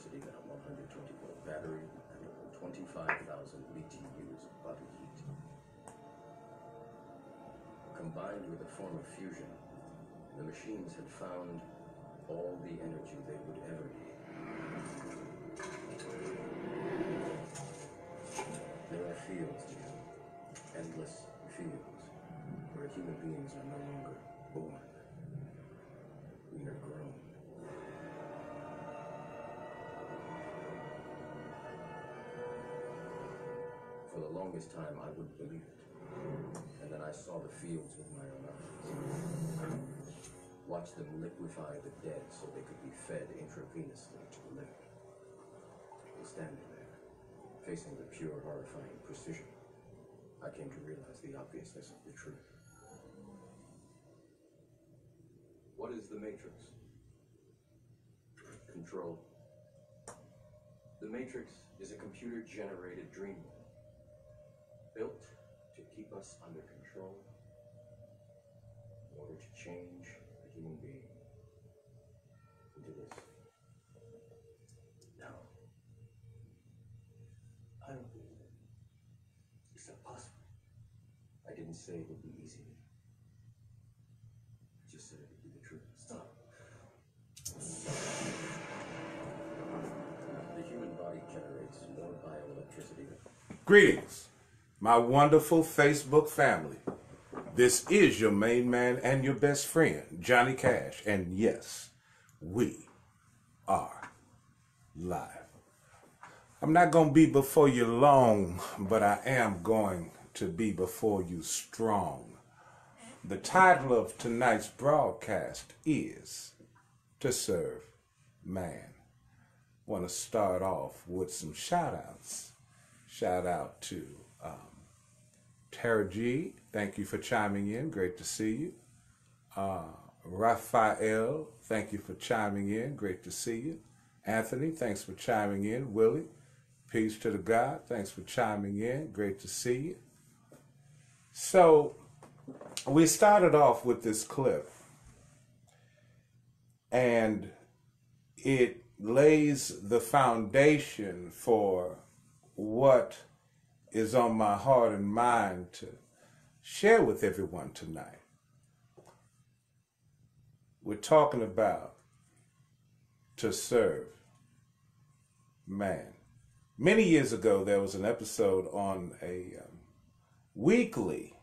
bioelectricity than a 120 volt battery and over 25,000 BTUs of body heat. Combined with a form of fusion, the machines had found all the energy they would ever need. There are fields here, endless fields, where human beings are no longer born. We are grown. Longest time, I wouldn't believe it. And then I saw the fields with my own eyes. Watched them liquefy the dead so they could be fed intravenously to the living. And standing there, facing the pure, horrifying precision, I came to realize the obviousness of the truth. What is the Matrix? Control. The Matrix is a computer generated dreamland built to keep us under control in order to change a human being into this. No. I don't believe it. It's not possible. I didn't say it would be easy. I just said it would be the truth. Stop. The human body generates more bioelectricity Greetings, my wonderful Facebook family. This is your main man and your best friend, Johnny Cash. And yes, we are live. I'm not going to be before you long, but I am going to be before you strong. The title of tonight's broadcast is To Serve Man. Want to start off with some shout outs. Shout out to Tara G. Thank you for chiming in. Great to see you. Uh, Raphael, thank you for chiming in. Great to see you. Anthony, thanks for chiming in. Willie, peace to the God. Thanks for chiming in. Great to see you. So, we started off with this clip, and it lays the foundation for what is on my heart and mind to share with everyone tonight. We're talking about to serve man. Many years ago, there was an episode on a um, weekly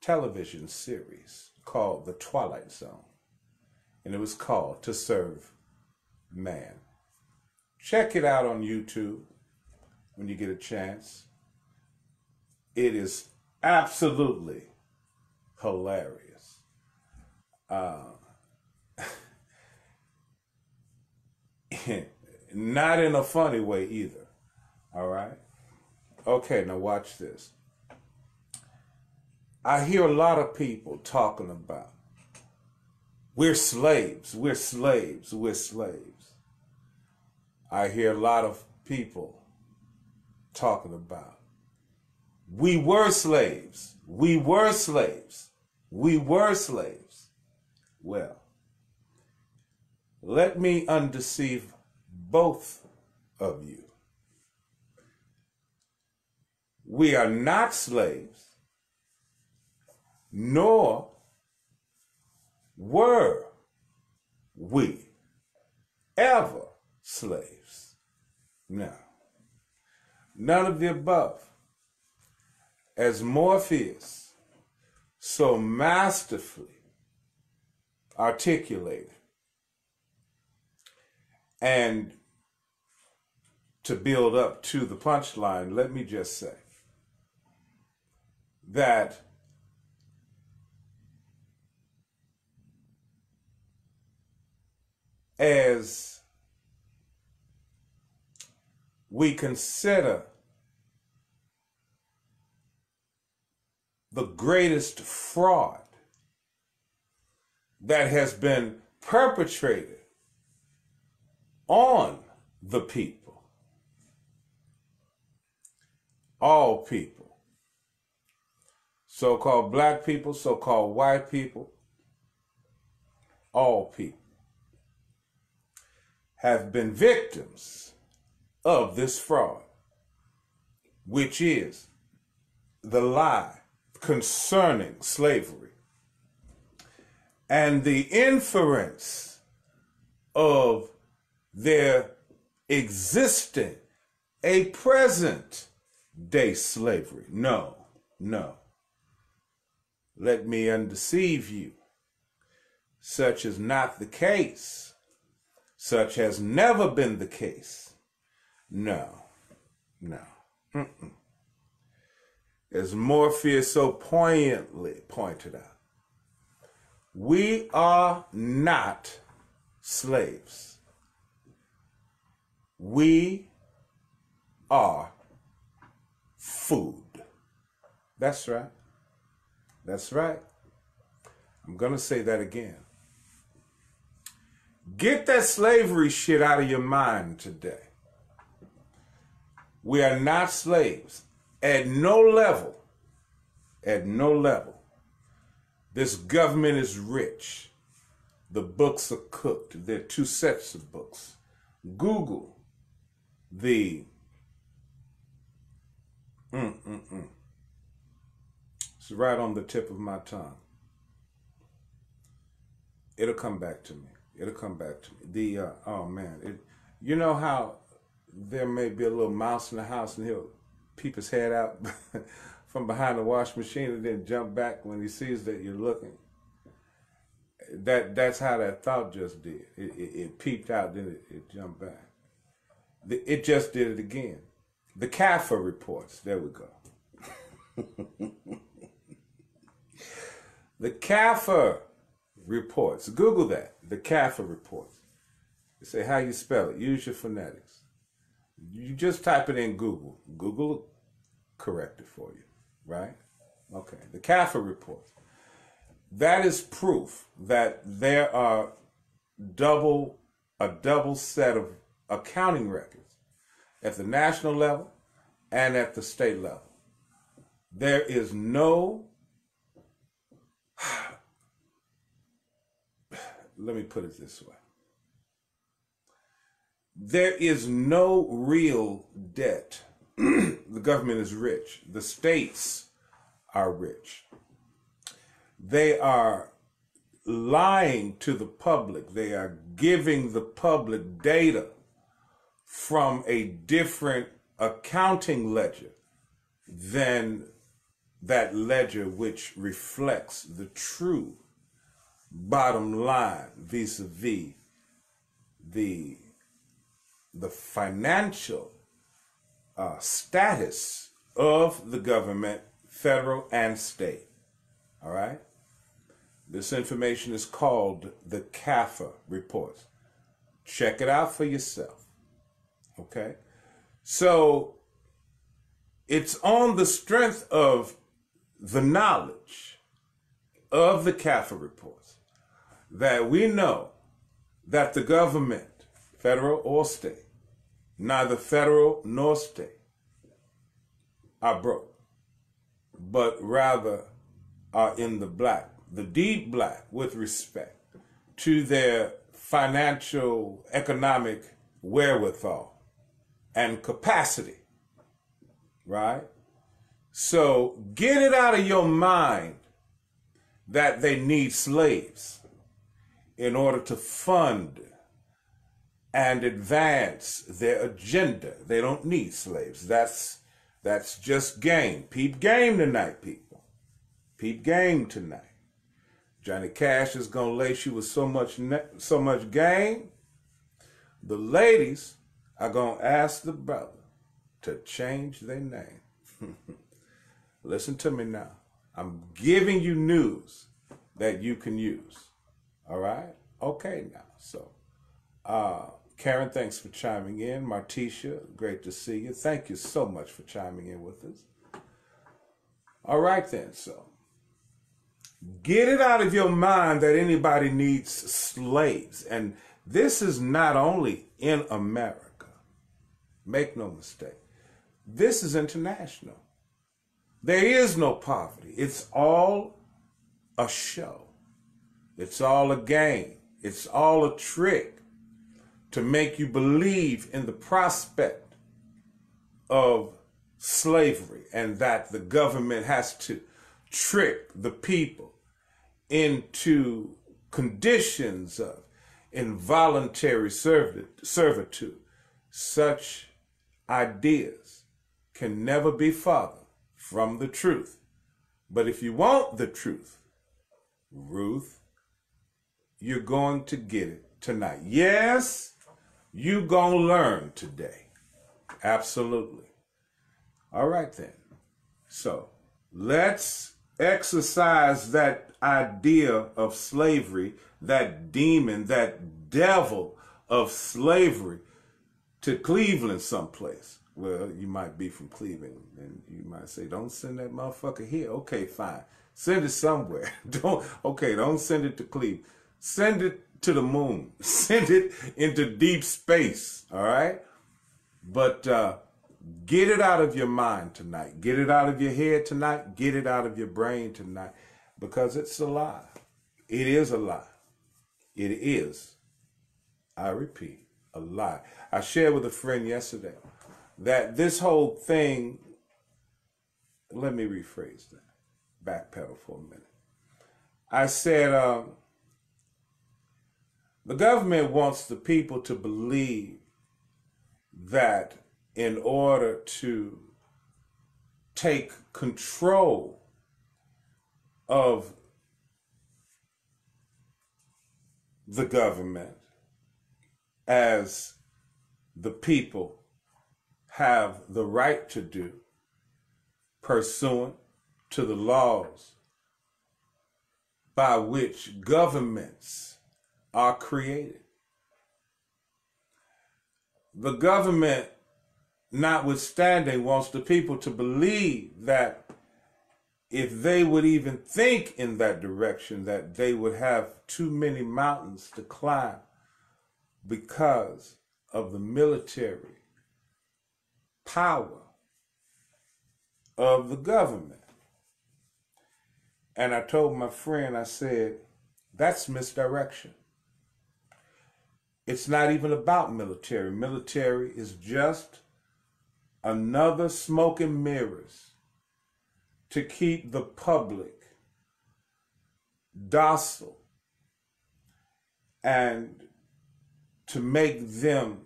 television series called The Twilight Zone, and it was called To Serve Man. Check it out on YouTube when you get a chance. It is absolutely hilarious. Uh, not in a funny way either. All right? Okay, now watch this. I hear a lot of people talking about we're slaves, we're slaves, we're slaves. I hear a lot of people talking about we were slaves, we were slaves, we were slaves. Well, let me undeceive both of you. We are not slaves, nor were we ever slaves. No. None of the above. As Morpheus so masterfully articulated, and to build up to the punchline, let me just say that as we consider the greatest fraud that has been perpetrated on the people, all people. so called black people, so called white people, all people have been victims of this fraud, which is the lie concerning slavery and the inference of their existing a present day slavery. No, no. Let me undeceive you. Such is not the case. Such has never been the case. No, no. Mm-mm. As Morpheus so poignantly pointed out, we are not slaves. We are food. That's right. That's right. I'm going to say that again. Get that slavery shit out of your mind today. We are not slaves at no level. At no level. This government is rich. The books are cooked. There are two sets of books. Google the Mm-mm-mm. It's right on the tip of my tongue. It'll come back to me. It'll come back to me. The uh, oh man, it. You know how there may be a little mouse in the house and he'll peep his head out from behind the wash machine and then jump back when he sees that you're looking. That that's how that thought just did. It, it, it peeped out, then it, it jumped back. The, it just did it again. The CAFR reports. There we go. the CAFR reports. Google that. The CAFR reports. Say how you spell it. Use your phonetics. You just type it in Google. Google correct it for you, right? Okay. The CAFR report. That is proof that there are double a double set of accounting records at the national level and at the state level. There is no, let me put it this way. There is no real debt. the government is rich. The states are rich. They are lying to the public. They are giving the public data from a different accounting ledger than that ledger which reflects the true bottom line vis-a-vis the the financial uh, status of the government, federal and state. All right. This information is called the CAFR reports. Check it out for yourself. Okay? So it's on the strength of the knowledge of the CAFR reports that we know that the government, federal or state, neither federal nor state, are broke, but rather are in the black, the deep black with respect to their financial, economic wherewithal and capacity. Right? So get it out of your mind that they need slaves in order to fund and advance their agenda. They don't need slaves. That's that's just game. Peep game tonight, people. Peep game tonight. Johnny Cash is gonna lace you with so much so much game. The ladies are going to ask the brother to change their name. Listen to me now. I'm giving you news that you can use. All right? Okay, now. So, uh, Karen, thanks for chiming in. Martisha, great to see you. Thank you so much for chiming in with us. All right, then. So, get it out of your mind that anybody needs slaves. And this is not only in America. Make no mistake. This is international. There is no poverty. It's all a show. It's all a game. It's all a trick to make you believe in the prospect of slavery and that the government has to trick the people into conditions of involuntary servitude. Such ideas can never be farther from the truth. But if you want the truth, Ruth, you're going to get it tonight. Yes, you to learn today. Absolutely. All right then. So let's exercise that idea of slavery, that demon, that devil of slavery to Cleveland someplace. Well, you might be from Cleveland and you might say, don't send that motherfucker here. Okay, fine. Send it somewhere. Don't, okay, don't send it to Cleveland. Send it to the moon. Send it into deep space. All right. But, uh, Get it out of your mind tonight. Get it out of your head tonight. Get it out of your brain tonight because it's a lie. It is a lie. It is, I repeat, a lie. I shared with a friend yesterday that this whole thing, let me rephrase that, backpedal for a minute. I said, um, the government wants the people to believe that in order to take control of the government as the people have the right to do pursuant to the laws by which governments are created. The government notwithstanding, wants the people to believe that if they would even think in that direction, that they would have too many mountains to climb because of the military power of the government. And I told my friend, I said, that's misdirection. It's not even about military. Military is just another smoke and mirrors to keep the public docile and to make them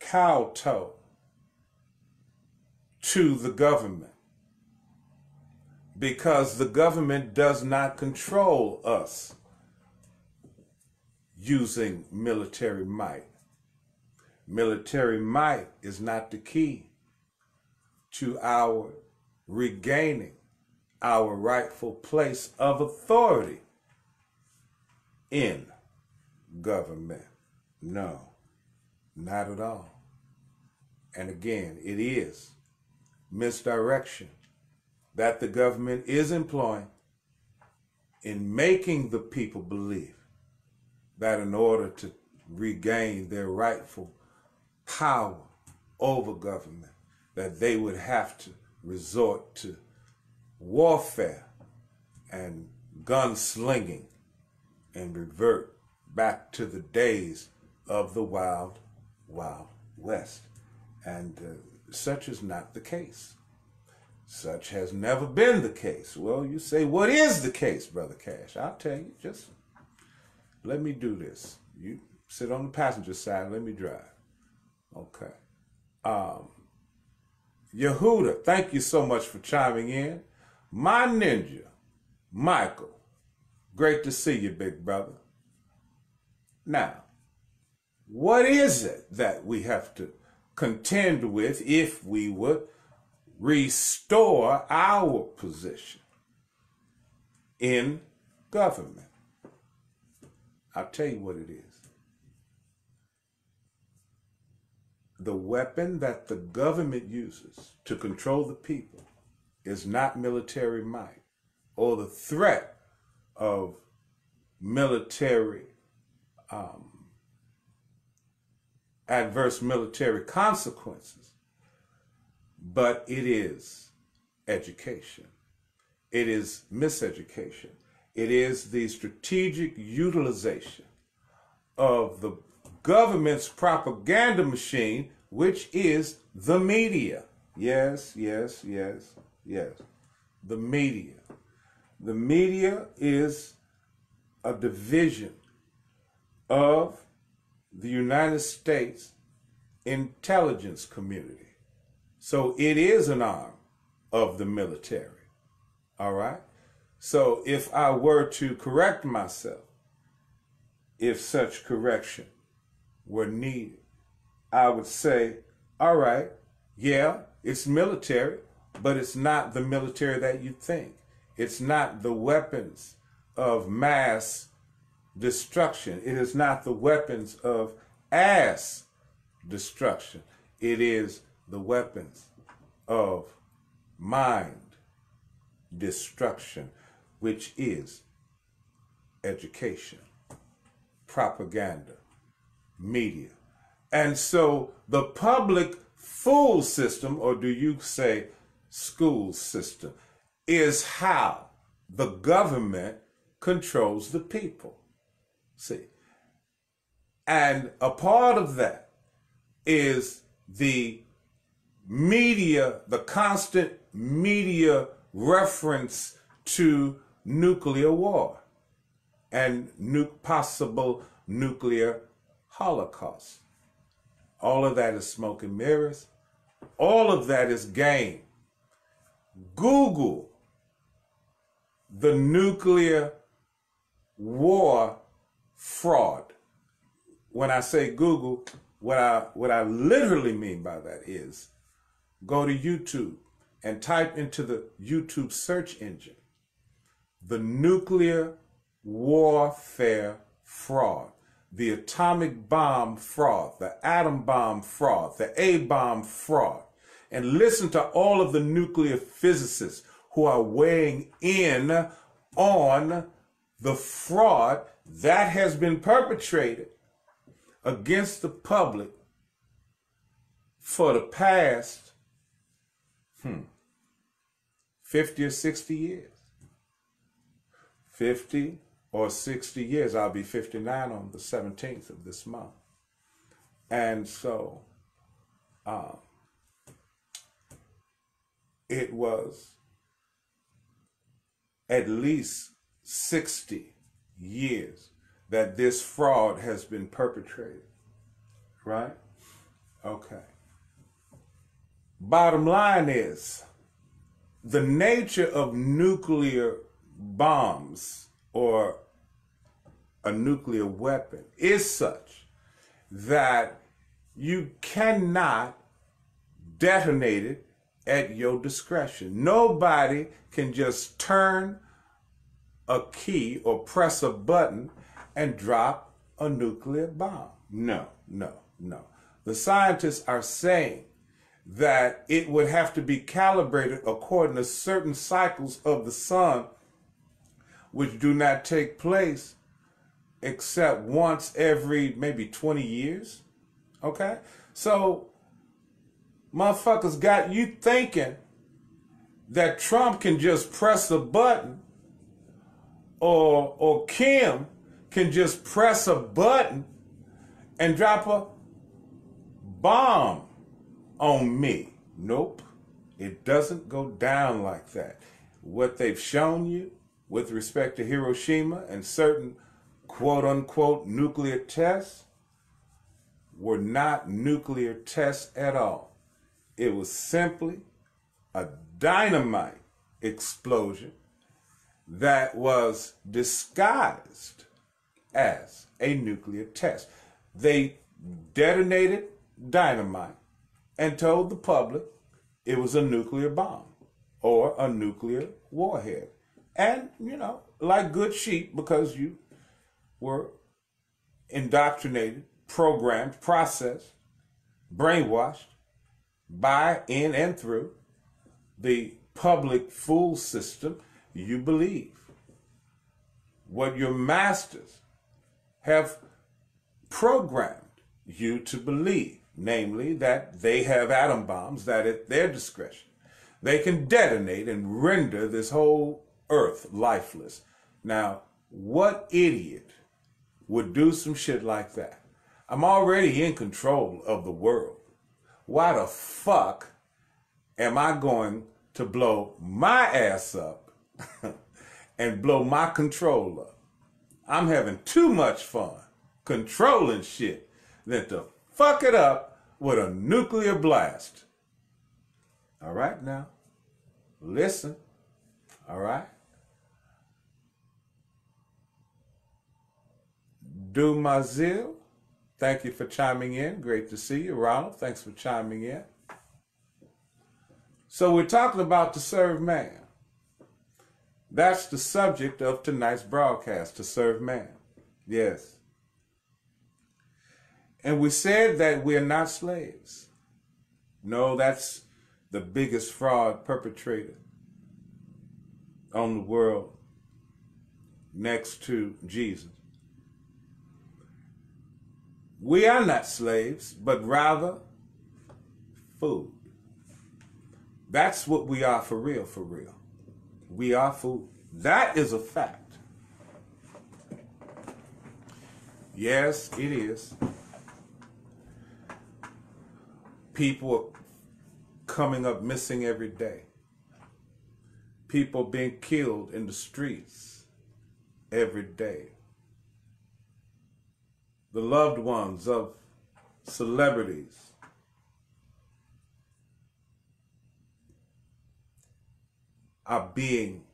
kowtow to the government because the government does not control us using military might. Military might is not the key to our regaining our rightful place of authority in government. No, not at all. And again, it is misdirection that the government is employing in making the people believe that in order to regain their rightful power over government, that they would have to resort to warfare and gunslinging and revert back to the days of the wild, wild west. And uh, such is not the case. Such has never been the case. Well, you say, what is the case, Brother Cash? I'll tell you, just let me do this. You sit on the passenger side, let me drive. Okay. Um, Yehuda, thank you so much for chiming in. My ninja, Michael, great to see you, big brother. Now, what is it that we have to contend with if we would restore our position in government? I'll tell you what it is. the weapon that the government uses to control the people is not military might or the threat of military um, adverse military consequences, but it is education. It is miseducation. It is the strategic utilization of the government's propaganda machine, which is the media. Yes, yes, yes, yes. The media. The media is a division of the United States intelligence community. So it is an arm of the military. All right? So if I were to correct myself, if such correction were needed, I would say, all right, yeah, it's military, but it's not the military that you think. It's not the weapons of mass destruction. It is not the weapons of ass destruction. It is the weapons of mind destruction, which is education, propaganda, media. And so the public fool system, or do you say school system, is how the government controls the people. See? And a part of that is the media, the constant media reference to nuclear war and nu- possible nuclear holocaust. All of that is smoke and mirrors. All of that is game. Google the nuclear war fraud. When I say Google, what I what I literally mean by that is go to YouTube and type into the YouTube search engine the nuclear warfare fraud, the atomic bomb fraud, the atom bomb fraud, the A bomb fraud, and listen to all of the nuclear physicists who are weighing in on the fraud that has been perpetrated against the public for the past hmm, 50 or 60 years. 50 or 60 years. I'll be 59 on the 17th of this month. And so um, it was at least 60 years that this fraud has been perpetrated. Right? Okay. Bottom line is the nature of nuclear bombs or a nuclear weapon is such that you cannot detonate it at your discretion. Nobody can just turn a key or press a button and drop a nuclear bomb. No, no, no. The scientists are saying that it would have to be calibrated according to certain cycles of the sun, which do not take place except once every maybe 20 years. Okay? So, motherfuckers got you thinking that Trump can just press a button or, or Kim can just press a button and drop a bomb on me. Nope. It doesn't go down like that. What they've shown you with respect to Hiroshima and certain quote unquote nuclear tests were not nuclear tests at all. It was simply a dynamite explosion that was disguised as a nuclear test. They detonated dynamite and told the public it was a nuclear bomb or a nuclear warhead. And, you know, like good sheep, because you were indoctrinated, programmed, processed, brainwashed by, in, and through the public fool system, you believe what your masters have programmed you to believe. namely that they have atom bombs that at their discretion they can detonate and render this whole earth lifeless. Now, what idiot would do some shit like that? I'm already in control of the world. Why the fuck am I going to blow my ass up and blow my control up? I'm having too much fun controlling shit than to fuck it up with a nuclear blast. All right, now, listen. All right. Dumazil, thank you for chiming in. Great to see you. Ronald, thanks for chiming in. So, we're talking about to serve man. That's the subject of tonight's broadcast to serve man. Yes. And we said that we're not slaves. No, that's the biggest fraud perpetrated on the world next to Jesus. We are not slaves, but rather food. That's what we are for real, for real. We are food. That is a fact. Yes, it is. People coming up missing every day. People being killed in the streets every day. The loved ones of celebrities are being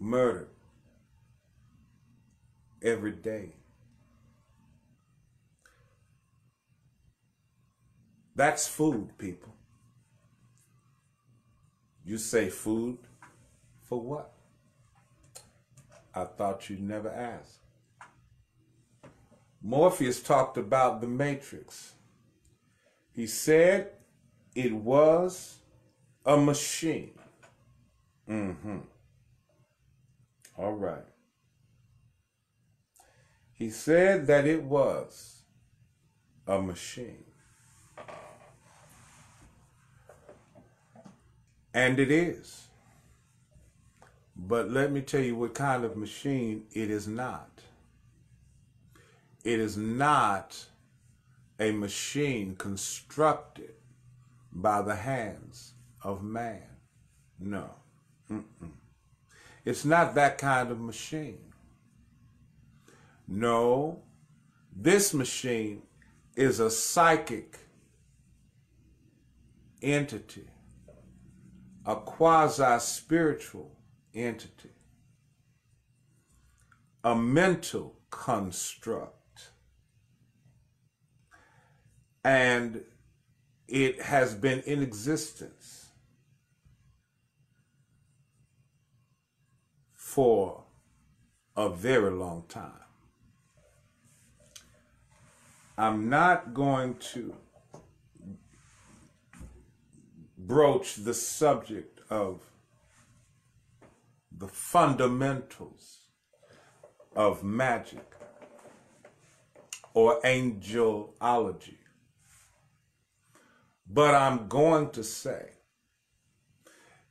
murdered every day. That's food, people. You say food for what? I thought you'd never ask. Morpheus talked about the matrix. He said it was a machine. Mm-hmm. All right. He said that it was a machine. And it is. But let me tell you what kind of machine it is not. It is not a machine constructed by the hands of man. No. Mm-mm. It's not that kind of machine. No, this machine is a psychic entity, a quasi spiritual entity, a mental construct. And it has been in existence for a very long time. I'm not going to broach the subject of the fundamentals of magic or angelology. But I'm going to say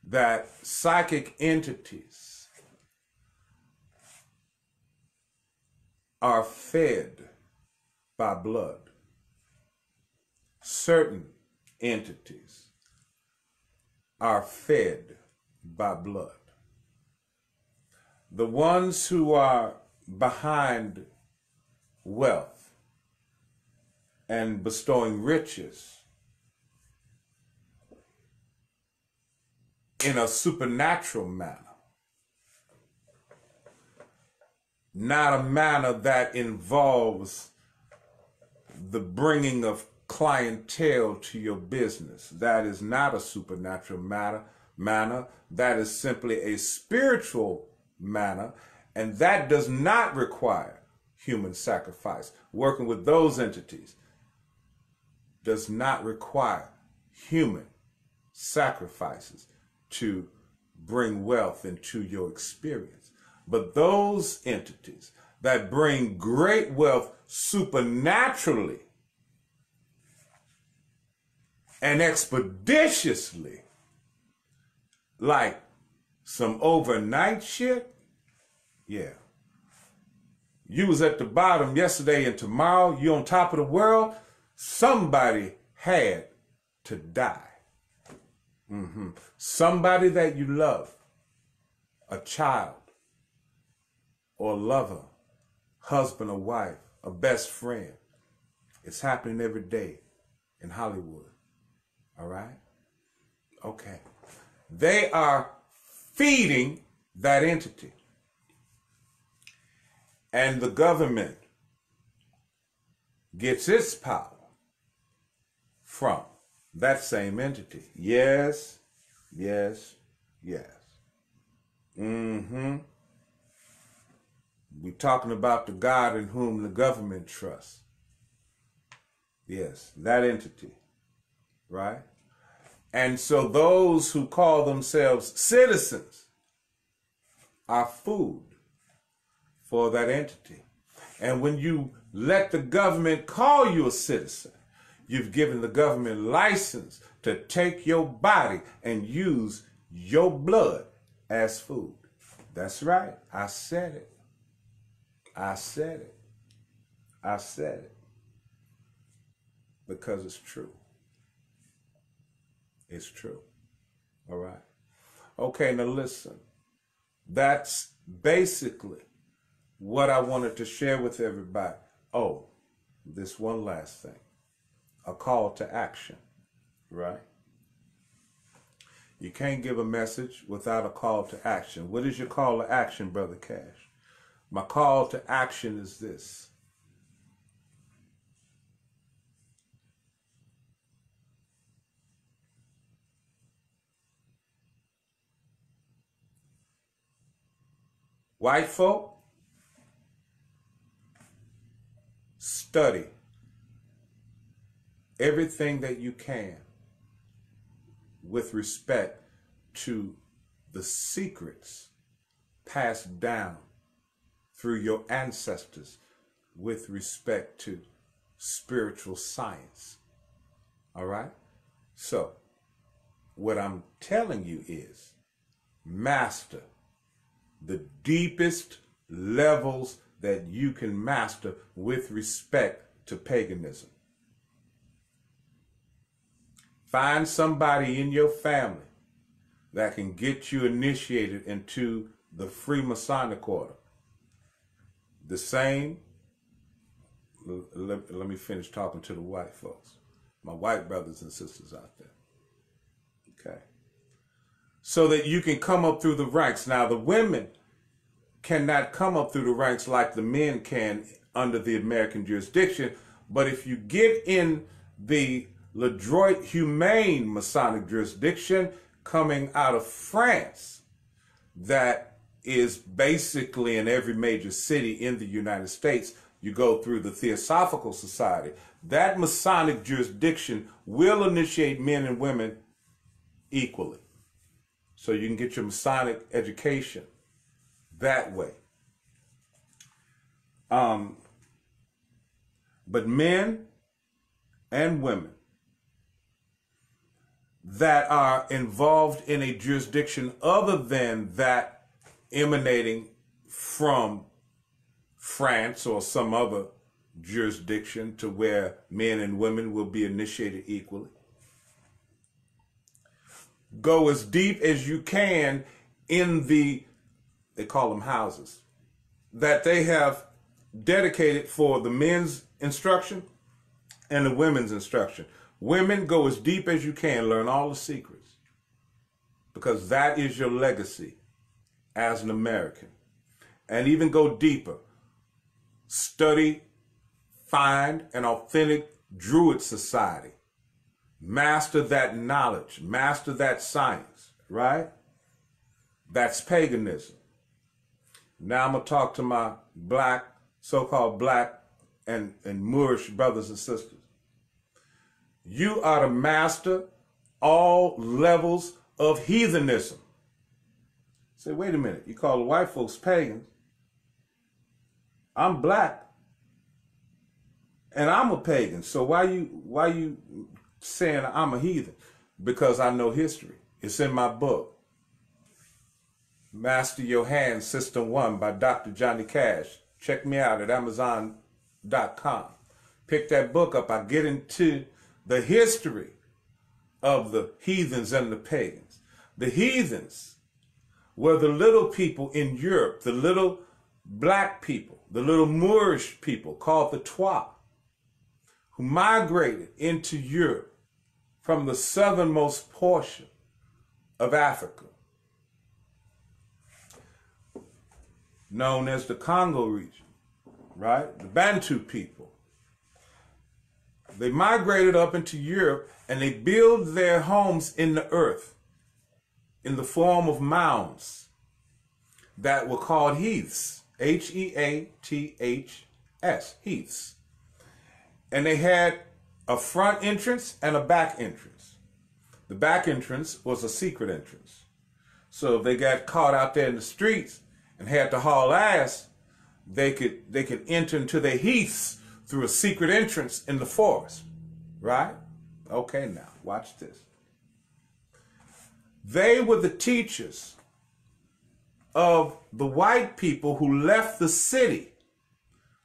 that psychic entities are fed by blood. Certain entities are fed by blood. The ones who are behind wealth and bestowing riches in a supernatural manner, not a manner that involves the bringing of clientele to your business. That is not a supernatural matter, manner. That is simply a spiritual manner, and that does not require human sacrifice. Working with those entities does not require human sacrifices to bring wealth into your experience. But those entities that bring great wealth supernaturally and expeditiously, like some overnight shit, yeah. You was at the bottom yesterday and tomorrow you on top of the world. Somebody had to die. Hmm Somebody that you love, a child or a lover, husband or wife, a best friend. It's happening every day in Hollywood. All right? Okay. They are feeding that entity. And the government gets its power from that same entity. Yes, yes, yes. Mm-hmm. We're talking about the God in whom the government trusts. Yes, that entity. Right? And so those who call themselves citizens are food for that entity. And when you let the government call you a citizen, you've given the government license to take your body and use your blood as food. That's right. I said it. I said it. I said it. Because it's true. It's true. All right. Okay, now listen. That's basically what I wanted to share with everybody. Oh, this one last thing a call to action, right? You can't give a message without a call to action. What is your call to action, Brother Cash? My call to action is this. White folk, study everything that you can with respect to the secrets passed down through your ancestors with respect to spiritual science. All right? So, what I'm telling you is master the deepest levels that you can master with respect to paganism. Find somebody in your family that can get you initiated into the Freemasonic order. The same, let, let me finish talking to the white folks, my white brothers and sisters out there. Okay. So that you can come up through the ranks. Now, the women cannot come up through the ranks like the men can under the American jurisdiction. But if you get in the Le Droit Humain Masonic jurisdiction coming out of France, that is basically in every major city in the United States. You go through the Theosophical Society. That Masonic jurisdiction will initiate men and women equally. So you can get your Masonic education that way. Um, but men and women that are involved in a jurisdiction other than that emanating from France or some other jurisdiction to where men and women will be initiated equally. Go as deep as you can in the, they call them houses, that they have dedicated for the men's instruction and the women's instruction. Women, go as deep as you can, learn all the secrets, because that is your legacy as an American. And even go deeper. Study, find an authentic Druid society. Master that knowledge, master that science, right? That's paganism. Now I'm going to talk to my black, so called black and, and Moorish brothers and sisters. You are to master all levels of heathenism. Say, wait a minute, you call the white folks pagans. I'm black. And I'm a pagan. So why you why you saying I'm a heathen because I know history. It's in my book. Master Your Hand System 1 by Dr. Johnny Cash. Check me out at Amazon.com. Pick that book up. I get into the history of the heathens and the pagans. The heathens were the little people in Europe, the little black people, the little Moorish people called the Twa, who migrated into Europe from the southernmost portion of Africa, known as the Congo region, right? The Bantu people. They migrated up into Europe and they built their homes in the earth in the form of mounds that were called heaths. H E A T H S, heaths. And they had a front entrance and a back entrance. The back entrance was a secret entrance. So if they got caught out there in the streets and had to haul ass, they could they could enter into the heaths through a secret entrance in the forest. Right? Okay, now watch this. They were the teachers of the white people who left the city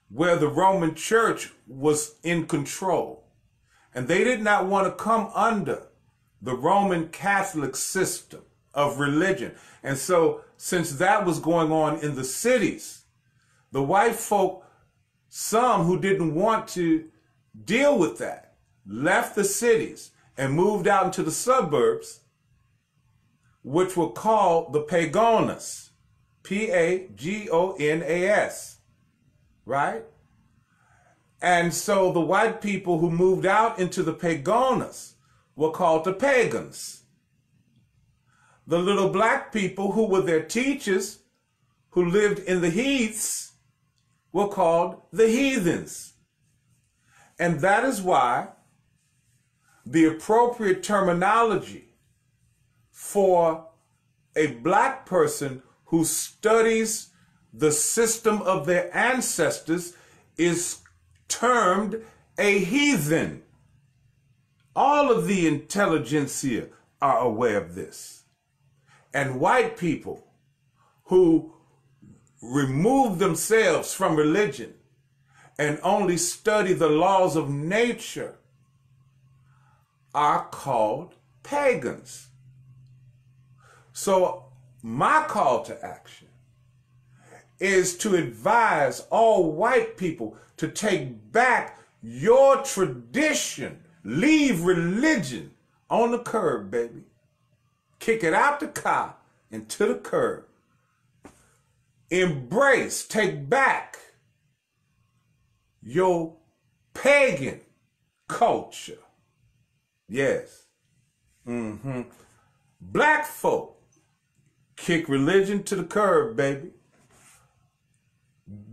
where the Roman church was in control. And they did not want to come under the Roman Catholic system of religion. And so, since that was going on in the cities, the white folk, some who didn't want to deal with that, left the cities and moved out into the suburbs, which were called the Pagonas. P A G O N A S. Right? And so the white people who moved out into the Pagonas were called the pagans. The little black people who were their teachers, who lived in the heaths, were called the heathens. And that is why the appropriate terminology for a black person who studies the system of their ancestors is termed a heathen. All of the intelligentsia are aware of this. And white people who remove themselves from religion and only study the laws of nature are called pagans. So my call to action is to advise all white people to take back your tradition. Leave religion on the curb, baby. Kick it out the car and to the curb. Embrace, take back your pagan culture. Yes. Mm-hmm. Black folk Kick religion to the curb, baby.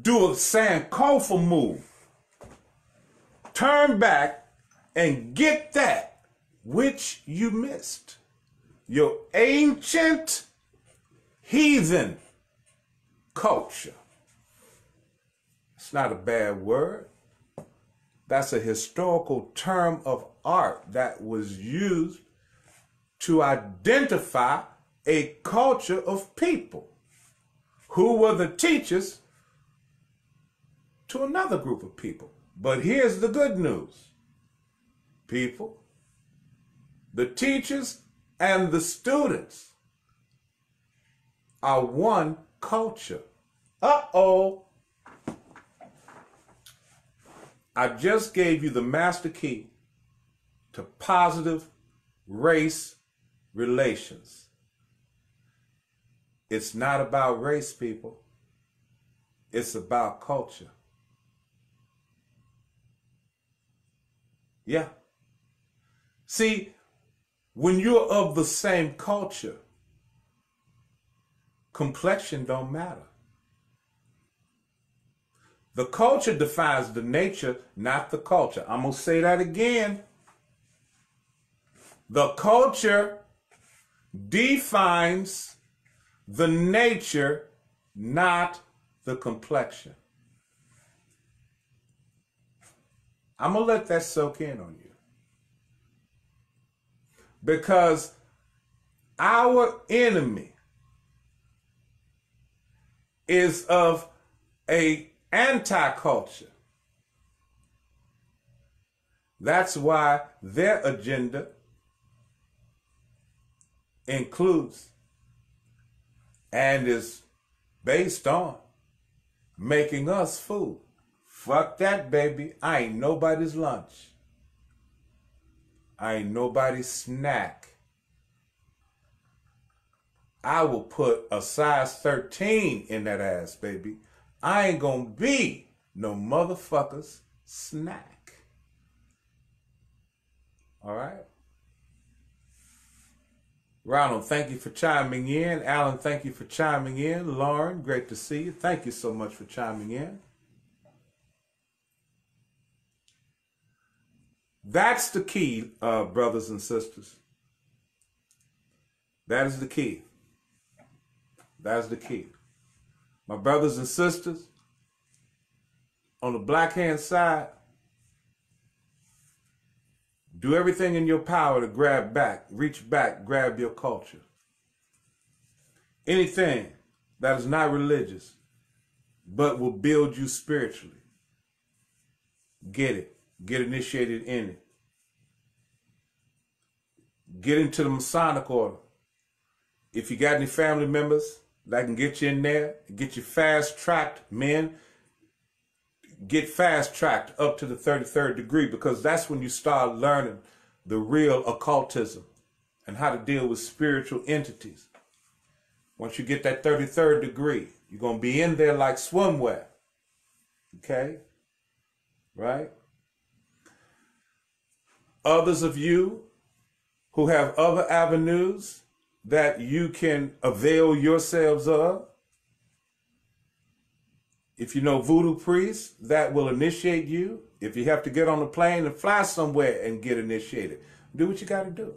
Do a Sankofa move. Turn back and get that which you missed. Your ancient heathen culture. It's not a bad word. That's a historical term of art that was used to identify a culture of people who were the teachers to another group of people. But here's the good news people, the teachers and the students are one culture. Uh oh. I just gave you the master key to positive race relations. It's not about race, people. It's about culture. Yeah. See, when you're of the same culture, complexion don't matter. The culture defines the nature, not the culture. I'm going to say that again. The culture defines the nature, not the complexion. I'm going to let that soak in on you. Because our enemy is of a anti-culture. That's why their agenda includes and is based on making us food. Fuck that, baby. I ain't nobody's lunch. I ain't nobody's snack. I will put a size 13 in that ass, baby. I ain't gonna be no motherfucker's snack. All right? Ronald, thank you for chiming in. Alan, thank you for chiming in. Lauren, great to see you. Thank you so much for chiming in. That's the key, uh, brothers and sisters. That is the key. That's the key. My brothers and sisters, on the black hand side, do everything in your power to grab back, reach back, grab your culture. Anything that is not religious, but will build you spiritually. Get it. Get initiated in it. Get into the Masonic order. If you got any family members that can get you in there, get you fast tracked, men, get fast tracked up to the 33rd degree because that's when you start learning the real occultism and how to deal with spiritual entities. Once you get that 33rd degree, you're going to be in there like swimwear. Okay? Right? Others of you who have other avenues that you can avail yourselves of, if you know voodoo priests, that will initiate you. If you have to get on a plane and fly somewhere and get initiated, do what you got to do.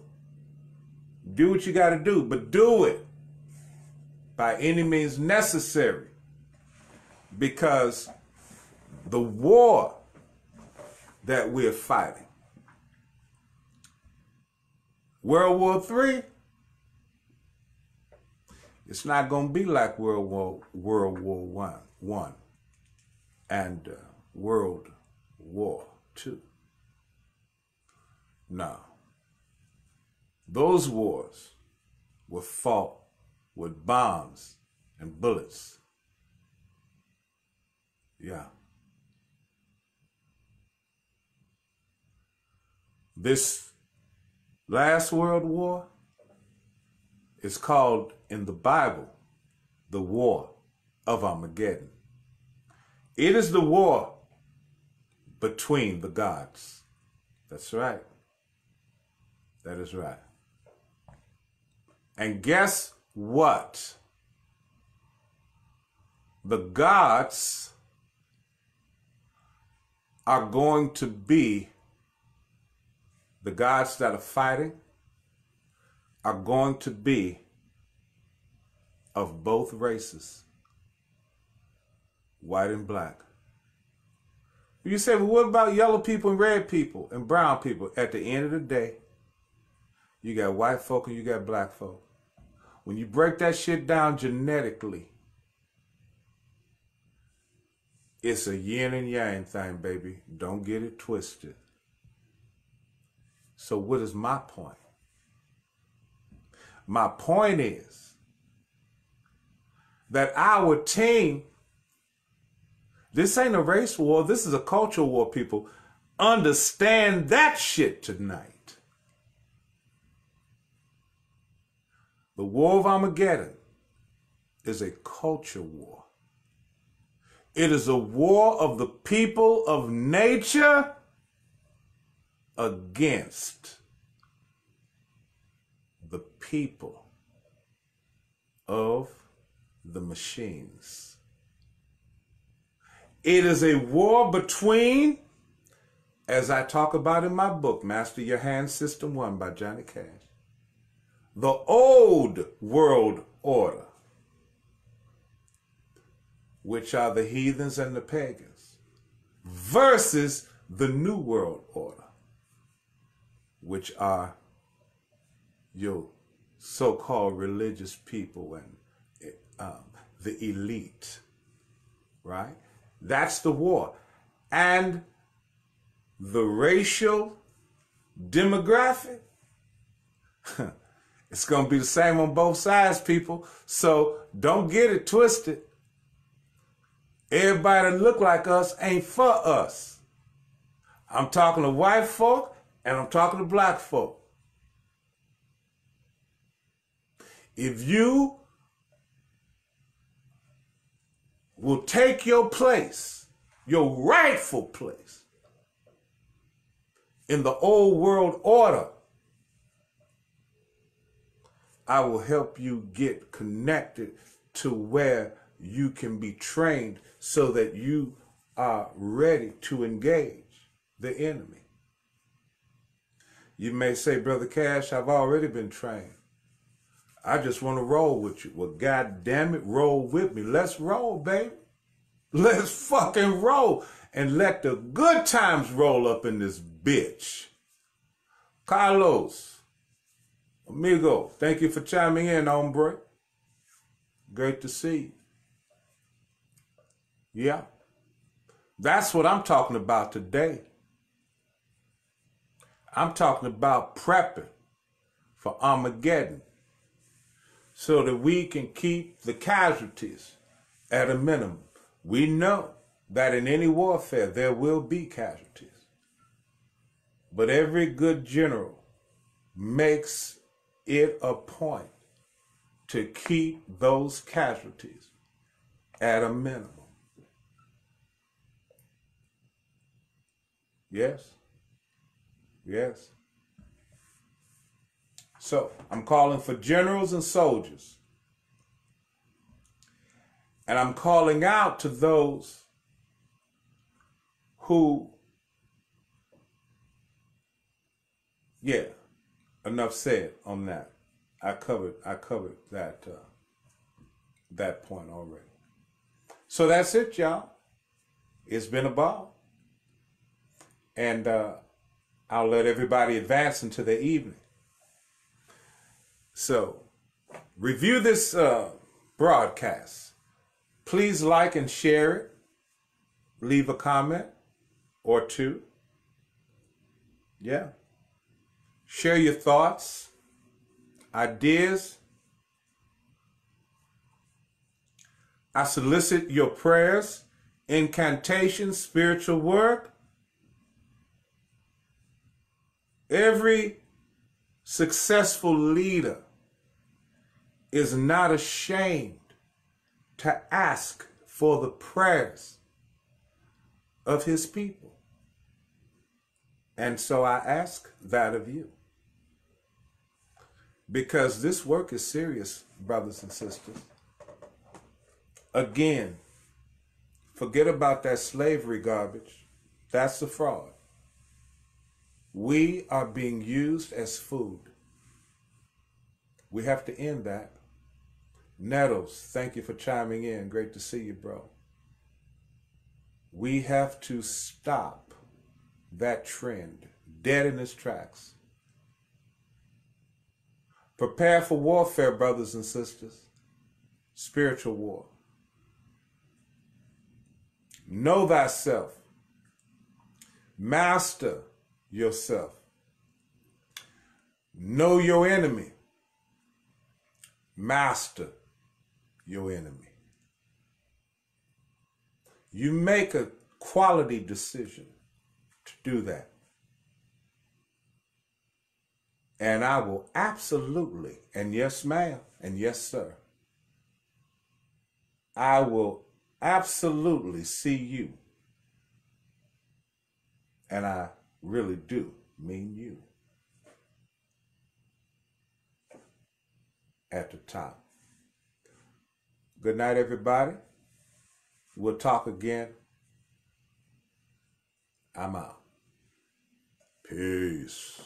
Do what you got to do, but do it by any means necessary because the war that we're fighting, World War III, it's not going to be like World War World War One. One and uh, World War II. Now, those wars were fought with bombs and bullets. Yeah. This last World War is called in the Bible the War of Armageddon. It is the war between the gods. That's right. That is right. And guess what? The gods are going to be the gods that are fighting are going to be of both races white and black. You say, well, what about yellow people and red people and brown people? At the end of the day, you got white folk and you got black folk. When you break that shit down genetically, it's a yin and yang thing, baby. Don't get it twisted. So, what is my point? My point is that our team this ain't a race war. This is a cultural war, people. Understand that shit tonight. The War of Armageddon is a culture war. It is a war of the people of nature against people of the machines. It is a war between, as I talk about in my book, Master Your Hand System 1 by Johnny Cash, the old world order, which are the heathens and the pagans, versus the new world order, which are your so-called religious people and um, the elite, right? That's the war. And the racial demographic, it's going to be the same on both sides, people. So don't get it twisted. Everybody that look like us ain't for us. I'm talking to white folk and I'm talking to black folk. If you will take your place, your rightful place in the old world order, I will help you get connected to where you can be trained so that you are ready to engage the enemy. You may say, Brother Cash, I've already been trained. I just want to roll with you. Well, God damn it, roll with me. Let's roll, baby. Let's fucking roll and let the good times roll up in this bitch. Carlos, amigo, thank you for chiming in, hombre. Great to see you. Yeah. That's what I'm talking about today. I'm talking about prepping for Armageddon so that we can keep the casualties at a minimum. We know that in any warfare there will be casualties. But every good general makes it a point to keep those casualties at a minimum. Yes. Yes. So I'm calling for generals and soldiers. And I'm calling out to those who, yeah, enough said on that. I covered, I covered that, uh, that point already. So that's it, y'all. It's been a ball. And uh, I'll let everybody advance into the evening. So, review this uh, broadcast. Please like and share it. Leave a comment or two. Yeah. Share your thoughts, ideas. I solicit your prayers, incantations, spiritual work. Every successful leader is not ashamed to ask for the prayers of his people. And so I ask that of you. Because this work is serious, brothers and sisters. Again, forget about that slavery garbage. That's a fraud. We are being used as food. We have to end that. Nettles, thank you for chiming in. Great to see you, bro. We have to stop that trend dead in its tracks. Prepare for warfare, brothers and sisters. Spiritual war. Know thyself. Master yourself. Know your enemy. Master your enemy. You make a quality decision to do that. And I will absolutely, and yes, ma'am, and yes, sir, I will absolutely see you. And I really do mean you. At the top. Good night, everybody. We'll talk again. I'm out. Peace.